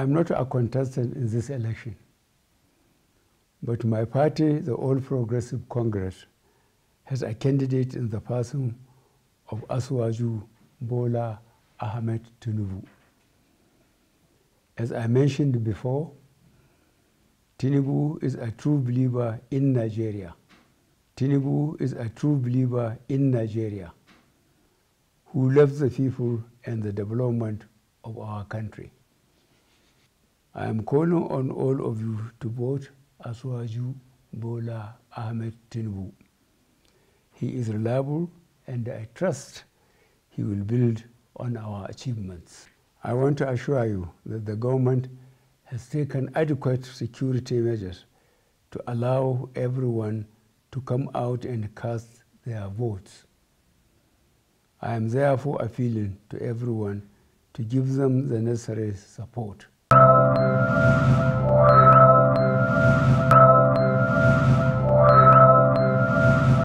am not a contestant in this election, but my party, the All Progressive Congress, has a candidate in the person of Asiwaju Bola Ahmed Tinubu. As I mentioned before, Tinubu is a true believer in Nigeria. Tinubu is a true believer in Nigeria who loves the people and the development of our country. I am calling on all of you to vote Asiwaju Bola Ahmed Tinubu. He is reliable and I trust he will build on our achievements. I want to assure you that the government has taken adequate security measures to allow everyone to come out and cast their votes. I am therefore appealing to everyone to give them the necessary support. Thank you.